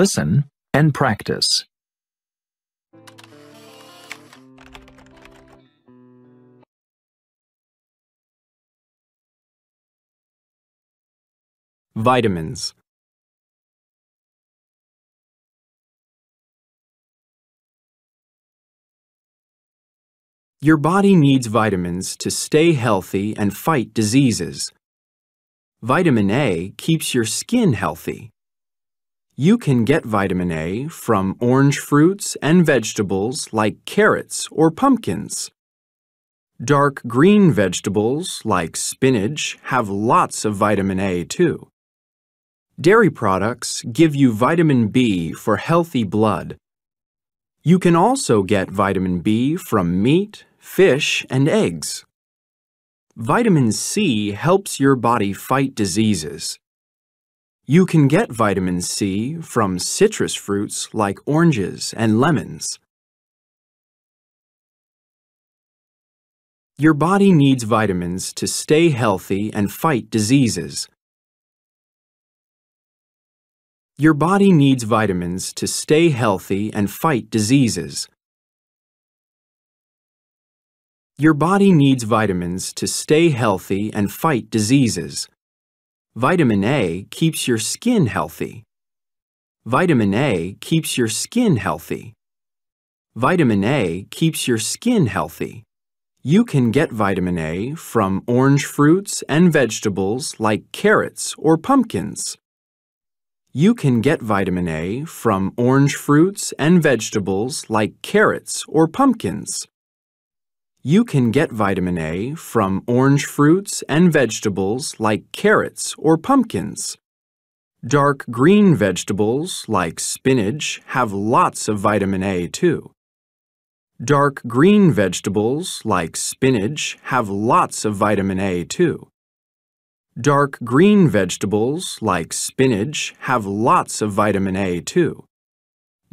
Listen and practice. Vitamins. Your body needs vitamins to stay healthy and fight diseases. Vitamin A keeps your skin healthy. You can get vitamin A from orange fruits and vegetables like carrots or pumpkins. Dark green vegetables like spinach have lots of vitamin A too. Dairy products give you vitamin B for healthy blood. You can also get vitamin B from meat, fish, and eggs. Vitamin C helps your body fight diseases. You can get vitamin C from citrus fruits like oranges and lemons. Your body needs vitamins to stay healthy and fight diseases. Your body needs vitamins to stay healthy and fight diseases. Your body needs vitamins to stay healthy and fight diseases. Vitamin A keeps your skin healthy. Vitamin A keeps your skin healthy. Vitamin A keeps your skin healthy. You can get vitamin A from orange fruits and vegetables like carrots or pumpkins. You can get vitamin A from orange fruits and vegetables like carrots or pumpkins. You can get vitamin A from orange fruits and vegetables like carrots or pumpkins. Dark green vegetables like spinach have lots of vitamin A too. Dark green vegetables like spinach have lots of vitamin A too. Dark green vegetables like spinach have lots of vitamin A too.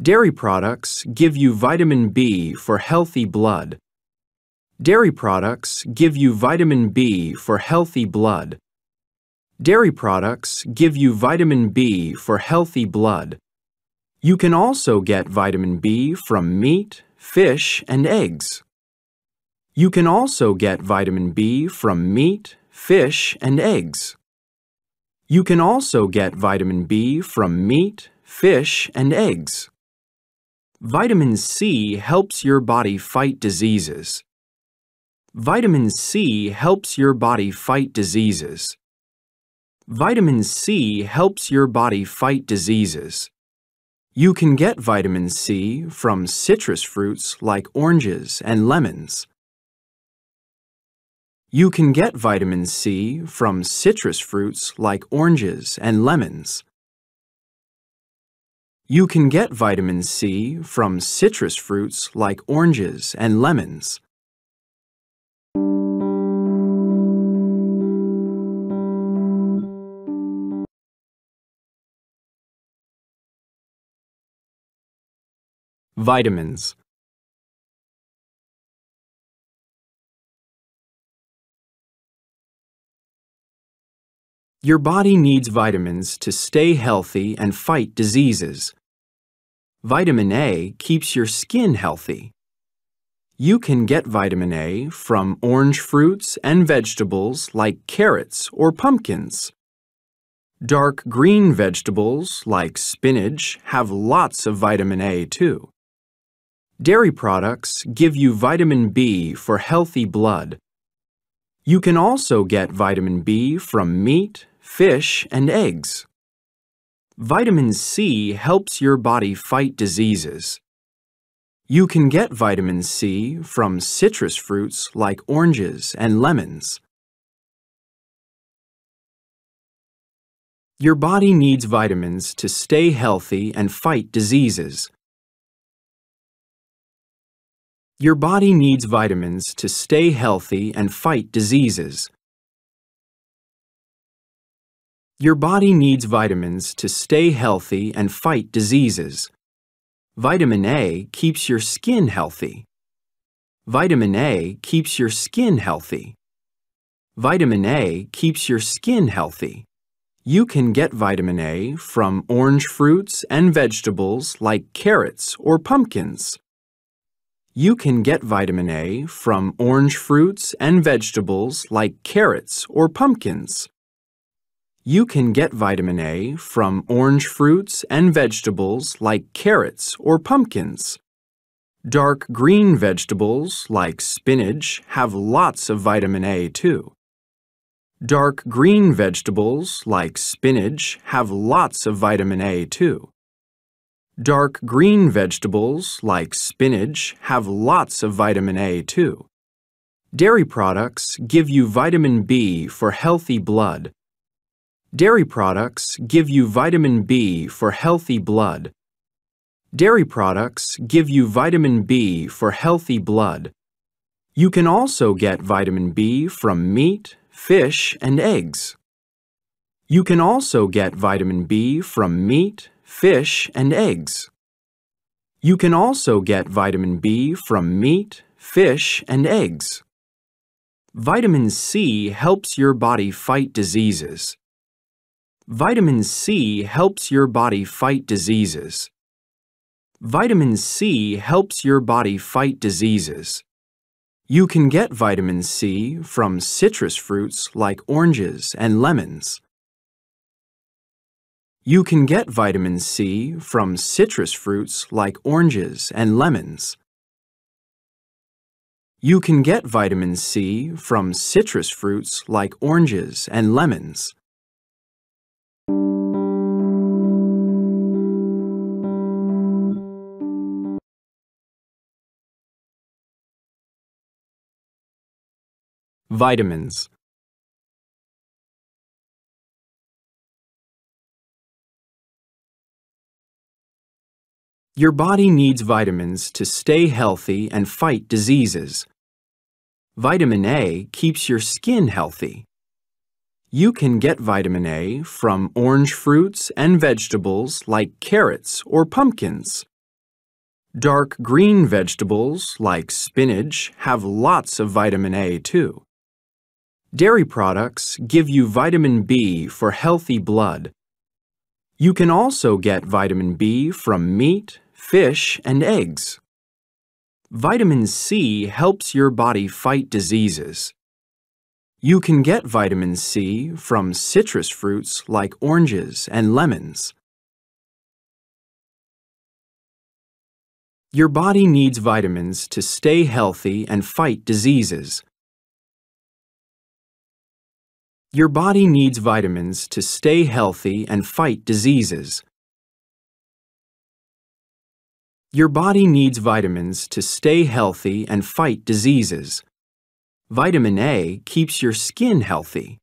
Dairy products give you vitamin B for healthy blood. Dairy products give you vitamin B for healthy blood. Dairy products give you vitamin B for healthy blood. You can also get vitamin B from meat, fish, and eggs. You can also get vitamin B from meat, fish, and eggs. You can also get vitamin B from meat, fish, and eggs. Vitamin C helps your body fight diseases. Vitamin C helps your body fight diseases. Vitamin C helps your body fight diseases. You can get vitamin C from citrus fruits like oranges and lemons. You can get vitamin C from citrus fruits like oranges and lemons. You can get vitamin C from citrus fruits like oranges and lemons. Vitamins Your body needs vitamins to stay healthy and fight diseases. Vitamin A keeps your skin healthy. You can get vitamin A from orange fruits and vegetables like carrots or pumpkins. Dark green vegetables like spinach have lots of vitamin A too. Dairy products give you vitamin B for healthy blood. You can also get vitamin B from meat, fish, and eggs. Vitamin C helps your body fight diseases. You can get vitamin C from citrus fruits like oranges and lemons. Your body needs vitamins to stay healthy and fight diseases. Your body needs vitamins to stay healthy and fight diseases. Your body needs vitamins to stay healthy and fight diseases. Vitamin A keeps your skin healthy. Vitamin A keeps your skin healthy. Vitamin A keeps your skin healthy. You can get vitamin A from orange fruits and vegetables like carrots or pumpkins. You can get vitamin A from orange fruits and vegetables like carrots or pumpkins. You can get vitamin A from orange fruits and vegetables like carrots or pumpkins. Dark green vegetables like spinach have lots of vitamin A too. Dark green vegetables like spinach have lots of vitamin A too. Dark green vegetables like spinach have lots of vitamin A too. Dairy products give you vitamin B for healthy blood. Dairy products give you vitamin B for healthy blood. Dairy products give you vitamin B for healthy blood. You can also get vitamin B from meat, fish, and eggs. You can also get vitamin B from meat, fish, and eggs. You can also get vitamin B from meat, fish, and eggs. Vitamin C helps your body fight diseases. Vitamin C helps your body fight diseases. Vitamin C helps your body fight diseases. You can get vitamin C from citrus fruits like oranges and lemons. You can get vitamin C from citrus fruits like oranges and lemons. You can get vitamin C from citrus fruits like oranges and lemons. Vitamins Your body needs vitamins to stay healthy and fight diseases. Vitamin A keeps your skin healthy. You can get vitamin A from orange fruits and vegetables like carrots or pumpkins. Dark green vegetables like spinach have lots of vitamin A too. Dairy products give you vitamin B for healthy blood. You can also get vitamin B from meat, fish, and eggs. Vitamin C helps your body fight diseases. You can get vitamin C from citrus fruits like oranges and lemons. Your body needs vitamins to stay healthy and fight diseases. Your body needs vitamins to stay healthy and fight diseases. Your body needs vitamins to stay healthy and fight diseases. Vitamin A keeps your skin healthy.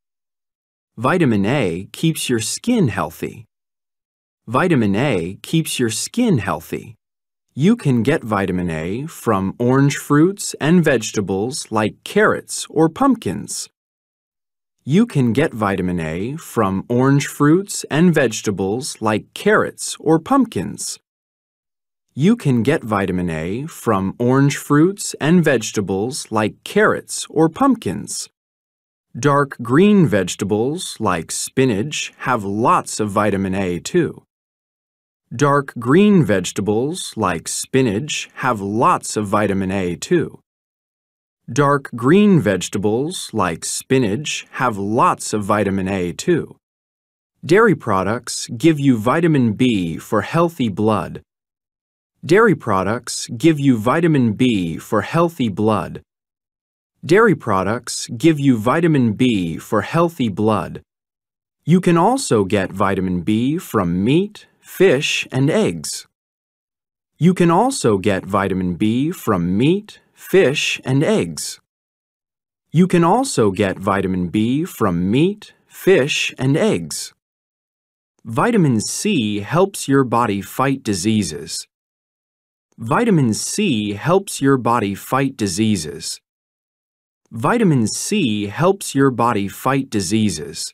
Vitamin A keeps your skin healthy. Vitamin A keeps your skin healthy. You can get vitamin A from orange fruits and vegetables like carrots or pumpkins. You can get vitamin A from orange fruits and vegetables like carrots or pumpkins. You can get vitamin A from orange fruits and vegetables like carrots or pumpkins. Dark green vegetables like spinach have lots of vitamin A too. Dark green vegetables like spinach have lots of vitamin A too. Dark green vegetables like spinach have lots of vitamin A too. Dairy products give you vitamin B for healthy blood Dairy products give you vitamin B for healthy blood. Dairy products give you vitamin B for healthy blood. You can also get vitamin B from meat, fish, and eggs. You can also get vitamin B from meat, fish, and eggs. You can also get vitamin B from meat, fish, and eggs. Vitamin C helps your body fight diseases. Vitamin C helps your body fight diseases. Vitamin C helps your body fight diseases.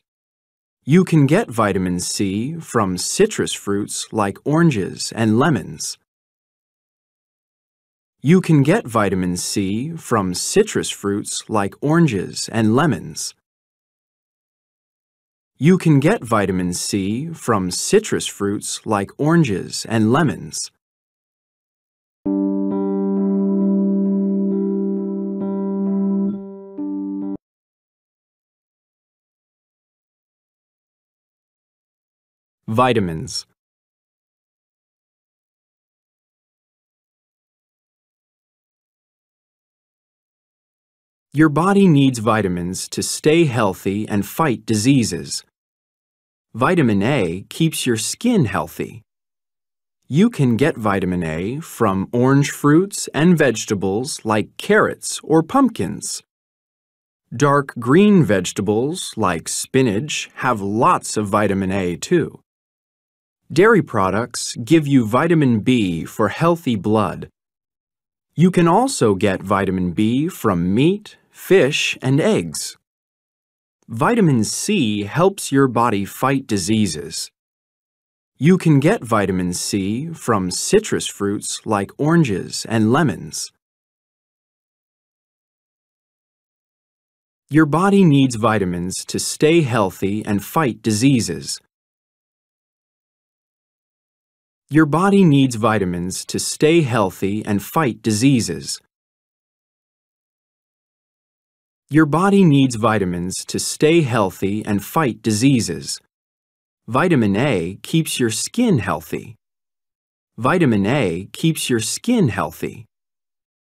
You can get vitamin C from citrus fruits like oranges and lemons. You can get vitamin C from citrus fruits like oranges and lemons. You can get vitamin C from citrus fruits like oranges and lemons. Vitamins Your body needs vitamins to stay healthy and fight diseases. Vitamin A keeps your skin healthy. You can get vitamin A from orange fruits and vegetables like carrots or pumpkins. Dark green vegetables like spinach have lots of vitamin A too. Dairy products give you vitamin B for healthy blood. You can also get vitamin B from meat, fish, and eggs. Vitamin C helps your body fight diseases. You can get vitamin C from citrus fruits like oranges and lemons. Your body needs vitamins to stay healthy and fight diseases. Your body needs vitamins to stay healthy and fight diseases. Your body needs vitamins to stay healthy and fight diseases. Vitamin A keeps your skin healthy. Vitamin A keeps your skin healthy.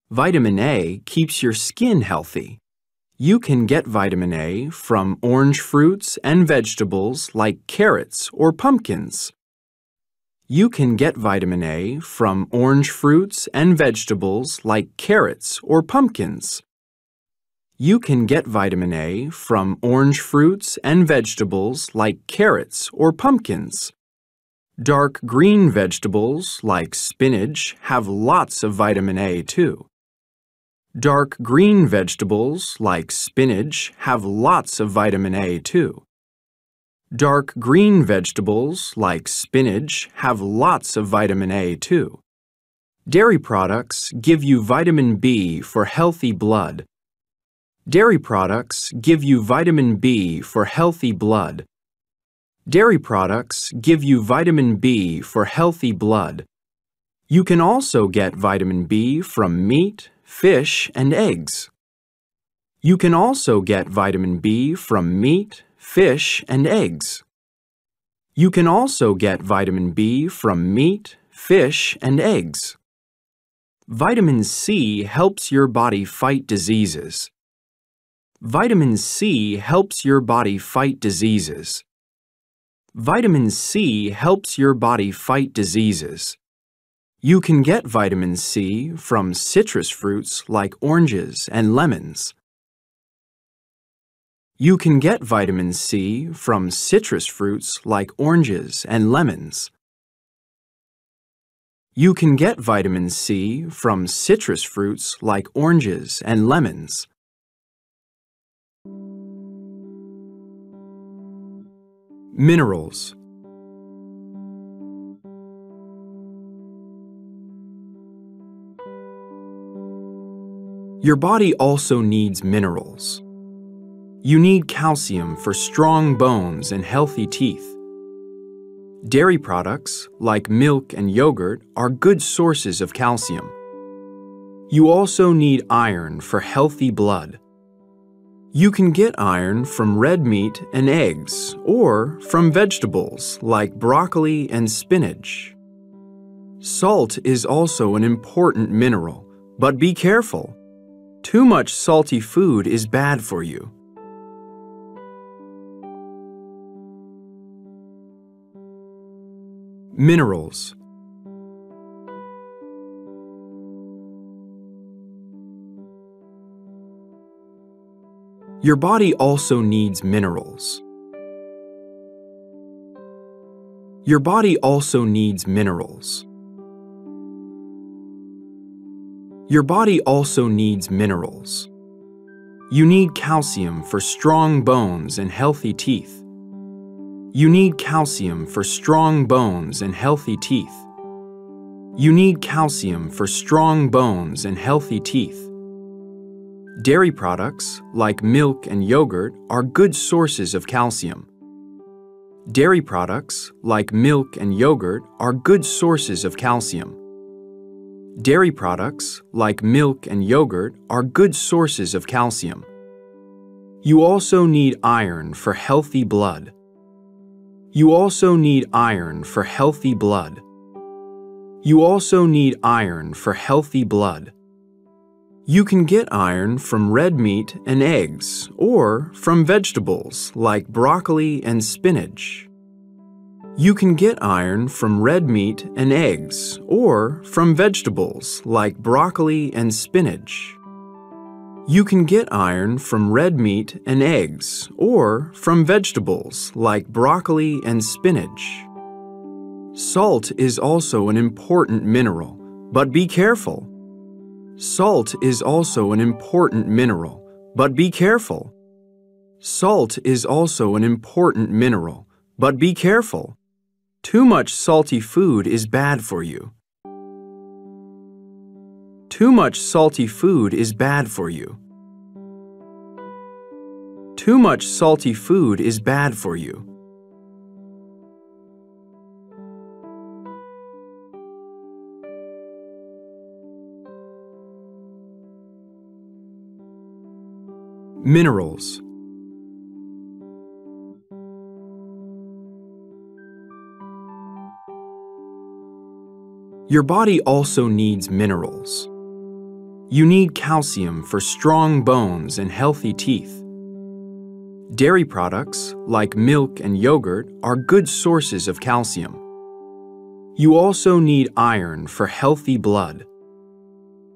Vitamin A keeps your skin healthy. You can get vitamin A from orange fruits and vegetables like carrots or pumpkins. You can get vitamin A from orange fruits and vegetables like carrots or pumpkins. You can get vitamin A from orange fruits and vegetables like carrots or pumpkins. Dark green vegetables like spinach have lots of vitamin A too. Dark green vegetables like spinach have lots of vitamin A too. Dark green vegetables like spinach have lots of vitamin A too. Dairy products give you vitamin B for healthy blood Dairy products give you vitamin B for healthy blood. Dairy products give you vitamin B for healthy blood. You can also get vitamin B from meat, fish, and eggs. You can also get vitamin B from meat, fish, and eggs. You can also get vitamin B from meat, fish, and eggs. Vitamin C helps your body fight diseases. Vitamin C helps your body fight diseases. Vitamin C helps your body fight diseases. You can get vitamin C from citrus fruits like oranges and lemons. You can get vitamin C from citrus fruits like oranges and lemons. You can get vitamin C from citrus fruits like oranges and lemons. Minerals Your body also needs minerals. You need calcium for strong bones and healthy teeth. Dairy products, like milk and yogurt, are good sources of calcium. You also need iron for healthy blood. You can get iron from red meat and eggs, or from vegetables like broccoli and spinach. Salt is also an important mineral, but be careful. Too much salty food is bad for you. Minerals Your body also needs minerals. Your body also needs minerals. Your body also needs minerals. You need calcium for strong bones and healthy teeth. You need calcium for strong bones and healthy teeth. You need calcium for strong bones and healthy teeth. Dairy products, like milk and yogurt, are good sources of calcium. Dairy products, like milk and yogurt, are good sources of calcium. Dairy products, like milk and yogurt, are good sources of calcium. You also need iron for healthy blood. You also need iron for healthy blood. You also need iron for healthy blood. You can get iron from red meat and eggs or from vegetables like broccoli and spinach. You can get iron from red meat and eggs or from vegetables like broccoli and spinach. You can get iron from red meat and eggs or from vegetables like broccoli and spinach. Salt is also an important mineral, but be careful. Salt is also an important mineral, but be careful. Salt is also an important mineral, but be careful. Too much salty food is bad for you. Too much salty food is bad for you. Too much salty food is bad for you. Minerals Your body also needs minerals. You need calcium for strong bones and healthy teeth. Dairy products, like milk and yogurt, are good sources of calcium. You also need iron for healthy blood.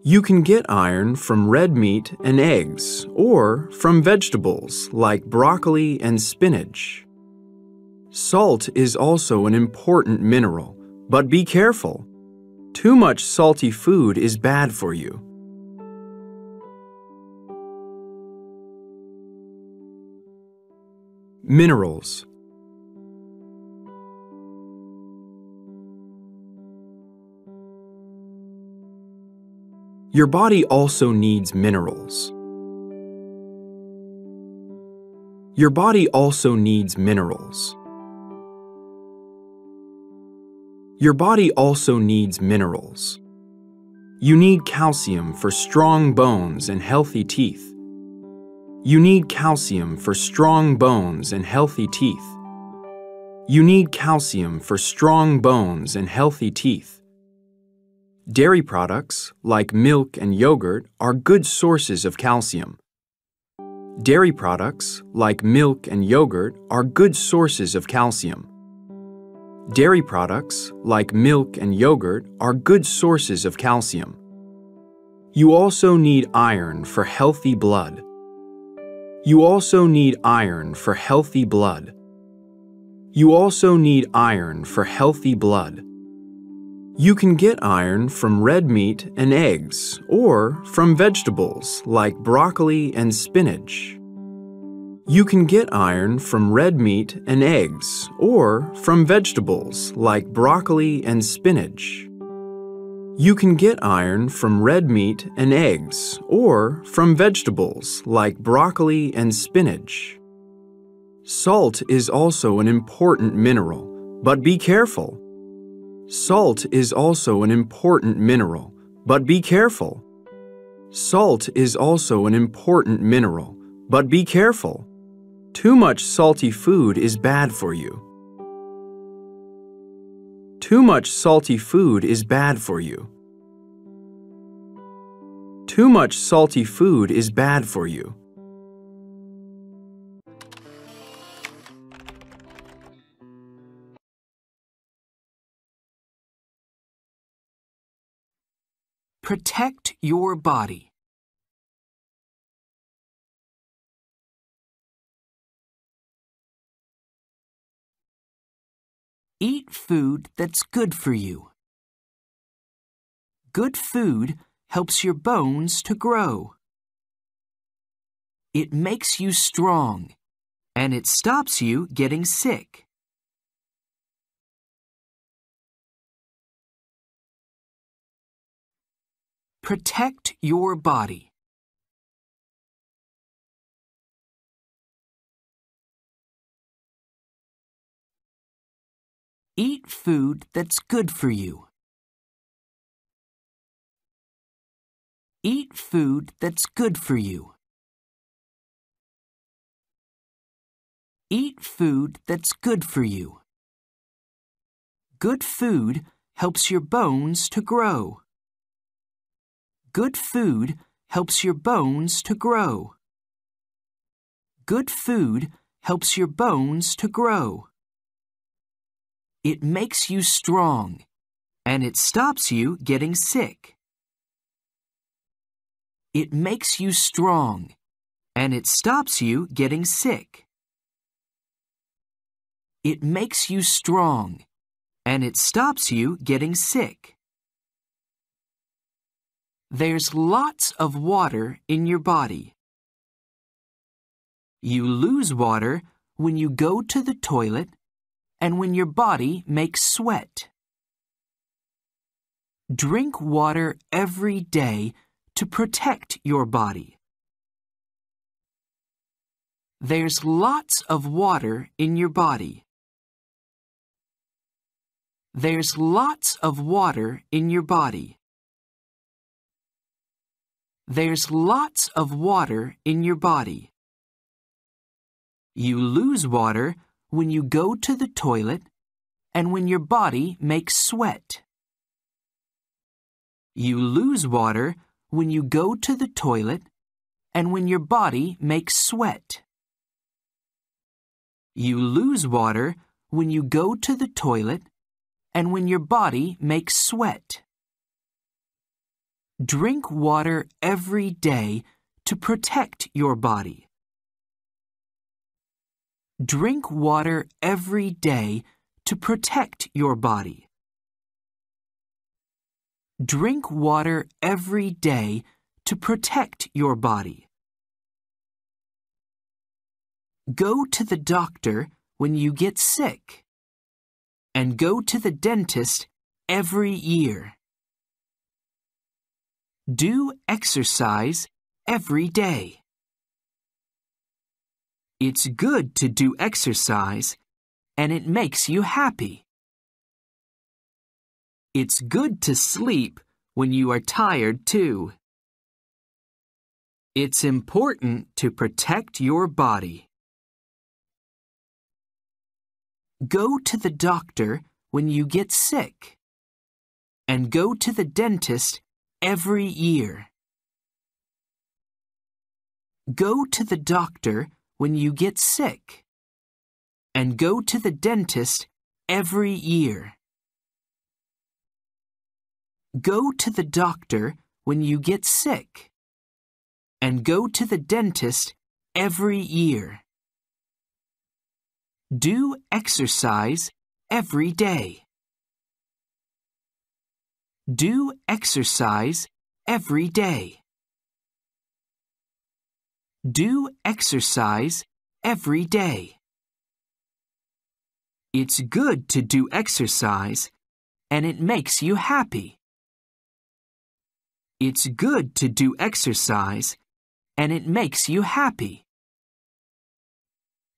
You can get iron from red meat and eggs or from vegetables like broccoli and spinach. Salt is also an important mineral, but be careful. Too much salty food is bad for you. Minerals Your body also needs minerals. Your body also needs minerals. Your body also needs minerals. You need calcium for strong bones and healthy teeth. You need calcium for strong bones and healthy teeth. You need calcium for strong bones and healthy teeth. Dairy products, like milk and yogurt, are good sources of calcium. Dairy products, like milk and yogurt, are good sources of calcium. Dairy products, like milk and yogurt, are good sources of calcium. You also need iron for healthy blood. You also need iron for healthy blood. You also need iron for healthy blood. You can get iron from red meat and eggs or from vegetables like broccoli and spinach. You can get iron from red meat and eggs or from vegetables like broccoli and spinach. You can get iron from red meat and eggs or from vegetables like broccoli and spinach. Salt is also an important mineral, but be careful. Salt is also an important mineral, but be careful. Salt is also an important mineral, but be careful. Too much salty food is bad for you. Too much salty food is bad for you. Too much salty food is bad for you. Protect your body. Eat food that's good for you. Good food helps your bones to grow. It makes you strong, and it stops you getting sick. Protect your body. Eat food that's good for you. Eat food that's good for you. Eat food that's good for you. Good food helps your bones to grow. Good food helps your bones to grow. Good food helps your bones to grow. It makes you strong, and it stops you getting sick. It makes you strong, and it stops you getting sick. It makes you strong, and it stops you getting sick. There's lots of water in your body. You lose water when you go to the toilet and when your body makes sweat. Drink water every day to protect your body. There's lots of water in your body. There's lots of water in your body. There's lots of water in your body. You lose water when you go to the toilet and when your body makes sweat. You lose water when you go to the toilet and when your body makes sweat. You lose water when you go to the toilet and when your body makes sweat. Drink water every day to protect your body. Drink water every day to protect your body. Drink water every day to protect your body. Go to the doctor when you get sick. And go to the dentist every year. Do exercise every day. It's good to do exercise and it makes you happy. It's good to sleep when you are tired too. It's important to protect your body. Go to the doctor when you get sick. And go to the dentist every year. Go to the doctor when you get sick. And go to the dentist every year. Go to the doctor when you get sick. And go to the dentist every year. Do exercise every day. Do exercise every day. Do exercise every day. It's good to do exercise and it makes you happy. It's good to do exercise and it makes you happy.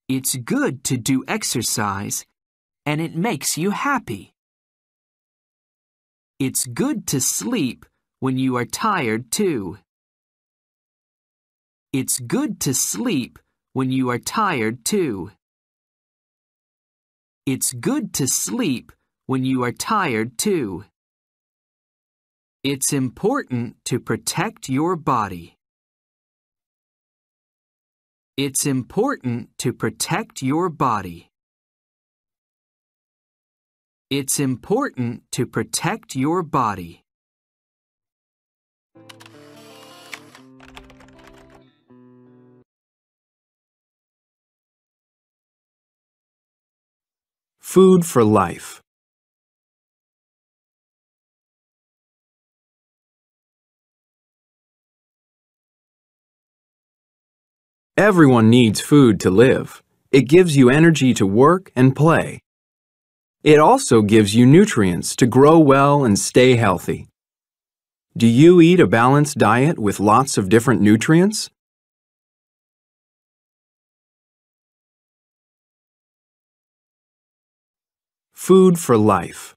It's good to do exercise and it makes you happy. It's good to sleep when you are tired too. It's good to sleep when you are tired too. It's good to sleep when you are tired too. It's important to protect your body. It's important to protect your body. It's important to protect your body. Food for life. Everyone needs food to live. It gives you energy to work and play. It also gives you nutrients to grow well and stay healthy. Do you eat a balanced diet with lots of different nutrients? Food for life.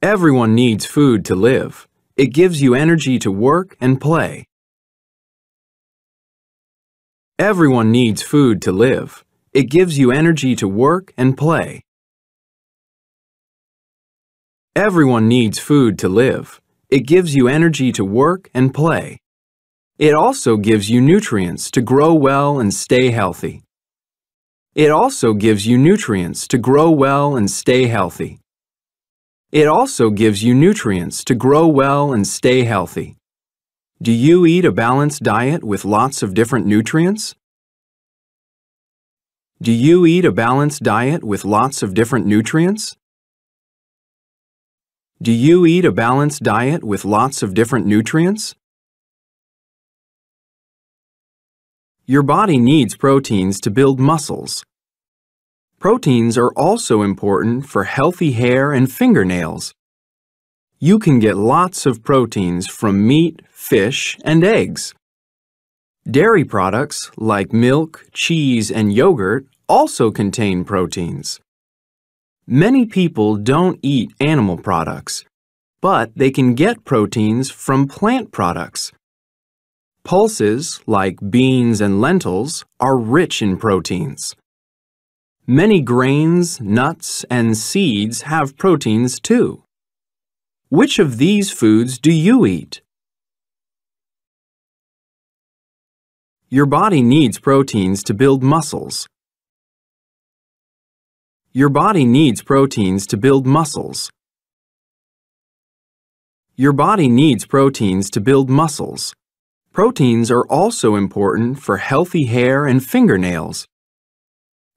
Everyone needs food to live. It gives you energy to work and play. Everyone needs food to live. It gives you energy to work and play. Everyone needs food to live. It gives you energy to work and play. It also gives you nutrients to grow well and stay healthy. It also gives you nutrients to grow well and stay healthy. It also gives you nutrients to grow well and stay healthy. Do you eat a balanced diet with lots of different nutrients? Do you eat a balanced diet with lots of different nutrients? Do you eat a balanced diet with lots of different nutrients? Your body needs proteins to build muscles. Proteins are also important for healthy hair and fingernails. You can get lots of proteins from meat, fish, and eggs. Dairy products like milk, cheese, and yogurt also contain proteins. Many people don't eat animal products, but they can get proteins from plant products. Pulses, like beans and lentils, are rich in proteins. Many grains, nuts, and seeds have proteins too. Which of these foods do you eat? Your body needs proteins to build muscles. Your body needs proteins to build muscles. Your body needs proteins to build muscles. Proteins are also important for healthy hair and fingernails.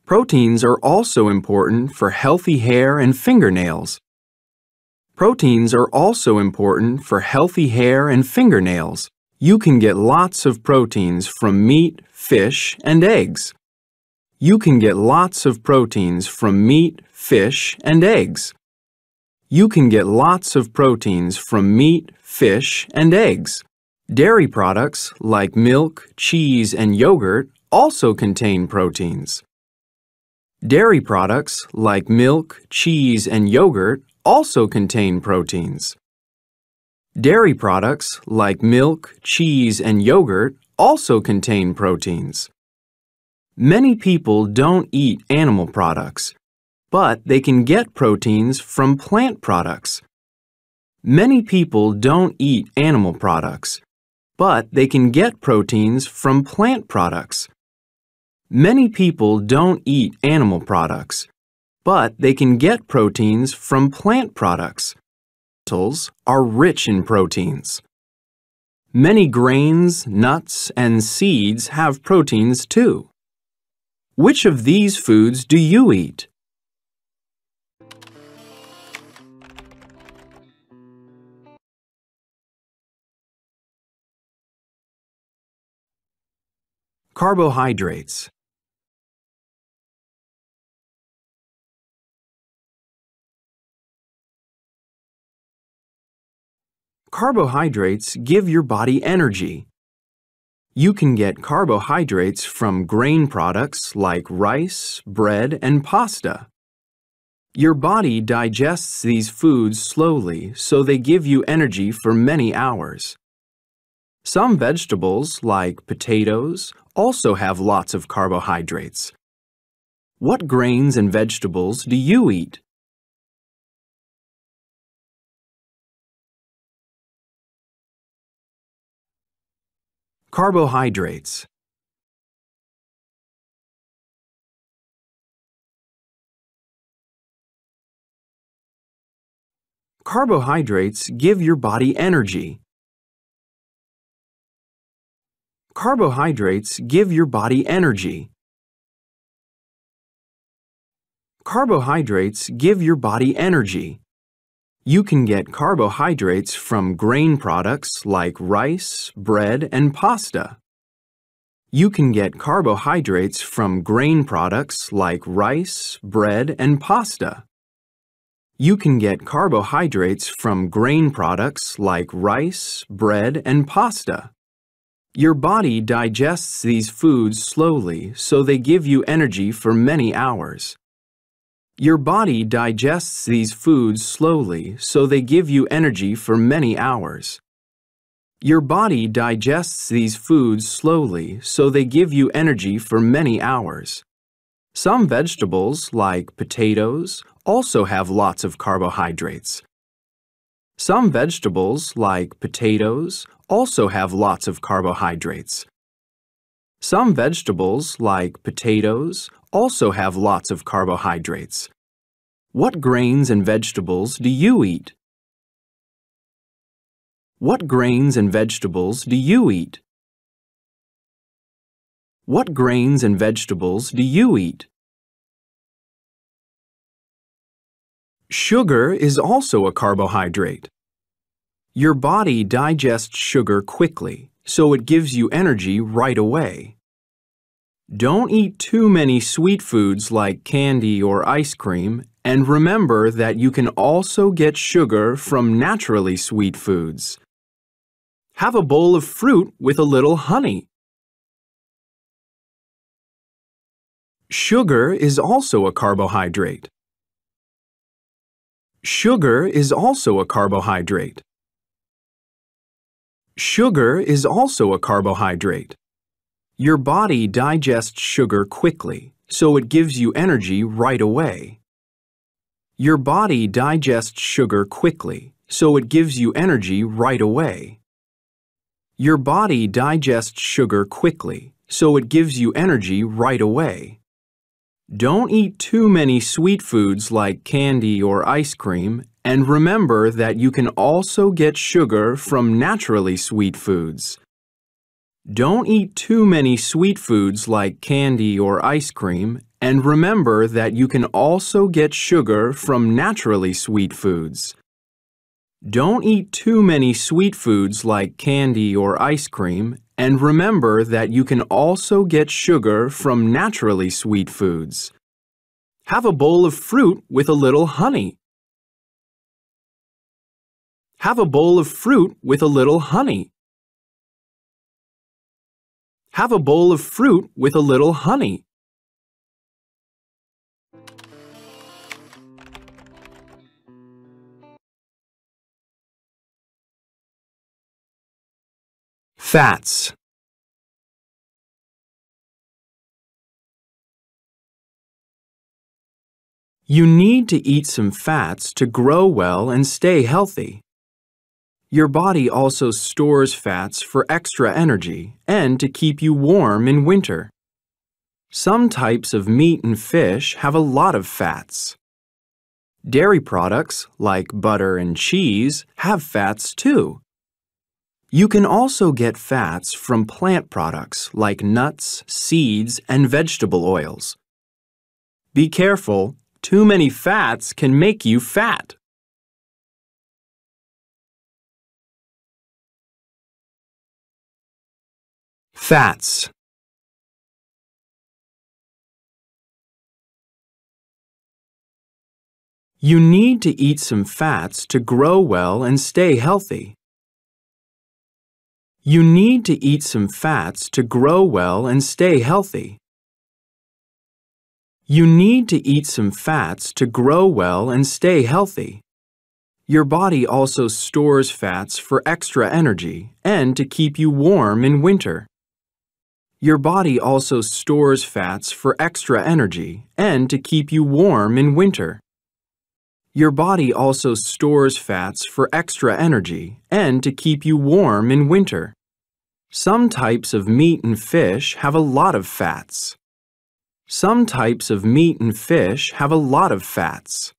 Proteins are also important for healthy hair and fingernails. Proteins are also important for healthy hair and fingernails. You can get lots of proteins from meat, fish, and eggs. You can get lots of proteins from meat, fish, and eggs. You can get lots of proteins from meat, fish, and eggs. Dairy products like milk, cheese, and yogurt also contain proteins. Dairy products like milk, cheese, and yogurt also contain proteins. Dairy products like milk, cheese, and yogurt also contain proteins. Many people don't eat animal products, but they can get proteins from plant products. Many people don't eat animal products, but they can get proteins from plant products. Many people don't eat animal products, but they can get proteins from plant products. Lentils are rich in proteins. Many grains, nuts, and seeds have proteins too. Which of these foods do you eat? Carbohydrates. Carbohydrates give your body energy. You can get carbohydrates from grain products like rice, bread, and pasta. Your body digests these foods slowly, so they give you energy for many hours. Some vegetables, like potatoes, also have lots of carbohydrates. What grains and vegetables do you eat? Carbohydrates. Carbohydrates give your body energy. Carbohydrates give your body energy. Carbohydrates give your body energy. You can get carbohydrates from grain products like rice, bread, and pasta. You can get carbohydrates from grain products like rice, bread, and pasta. You can get carbohydrates from grain products like rice, bread, and pasta. Your body digests these foods slowly, so they give you energy for many hours. Your body digests these foods slowly, so they give you energy for many hours. Your body digests these foods slowly, so they give you energy for many hours. Some vegetables, like potatoes, also have lots of carbohydrates. Some vegetables, like potatoes, also have lots of carbohydrates. Some vegetables, like potatoes, also have lots of carbohydrates. What grains and vegetables do you eat? What grains and vegetables do you eat? What grains and vegetables do you eat? Sugar is also a carbohydrate. Your body digests sugar quickly, so it gives you energy right away. Don't eat too many sweet foods like candy or ice cream, and remember that you can also get sugar from naturally sweet foods. Have a bowl of fruit with a little honey. Sugar is also a carbohydrate. Sugar is also a carbohydrate. Sugar is also a carbohydrate. Your body digests sugar quickly, so it gives you energy right away. Your body digests sugar quickly, so it gives you energy right away. Your body digests sugar quickly, so it gives you energy right away. Don't eat too many sweet foods like candy or ice cream, and remember that you can also get sugar from naturally sweet foods. Don't eat too many sweet foods like candy or ice cream, and remember that you can also get sugar from naturally sweet foods. Don't eat too many sweet foods like candy or ice cream, and remember that you can also get sugar from naturally sweet foods. Have a bowl of fruit with a little honey. Have a bowl of fruit with a little honey. Have a bowl of fruit with a little honey. Fats You need to eat some fats to grow well and stay healthy. Your body also stores fats for extra energy and to keep you warm in winter. Some types of meat and fish have a lot of fats. Dairy products, like butter and cheese, have fats too. You can also get fats from plant products like nuts, seeds, and vegetable oils. Be careful, too many fats can make you fat. Fats You need to eat some fats to grow well and stay healthy. You need to eat some fats to grow well and stay healthy. You need to eat some fats to grow well and stay healthy. Your body also stores fats for extra energy and to keep you warm in winter. Your body also stores fats for extra energy and to keep you warm in winter. Your body also stores fats for extra energy and to keep you warm in winter. Some types of meat and fish have a lot of fats. Some types of meat and fish have a lot of fats.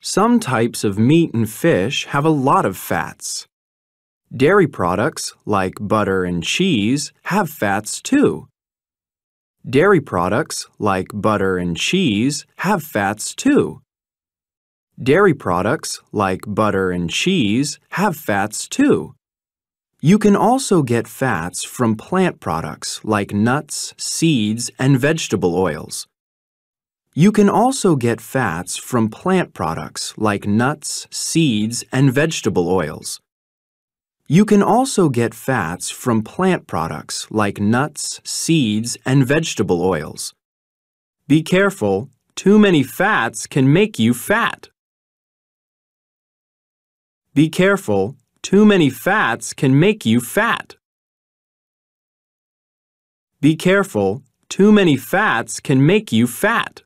Some types of meat and fish have a lot of fats. Dairy products, like butter and cheese, have fats too. Dairy products, like butter and cheese, have fats too. Dairy products, like butter and cheese, have fats too. You can also get fats from plant products like nuts, seeds, and vegetable oils. You can also get fats from plant products like nuts, seeds, and vegetable oils. You can also get fats from plant products like nuts, seeds, and vegetable oils. Be careful, too many fats can make you fat. Be careful, too many fats can make you fat. Be careful, too many fats can make you fat.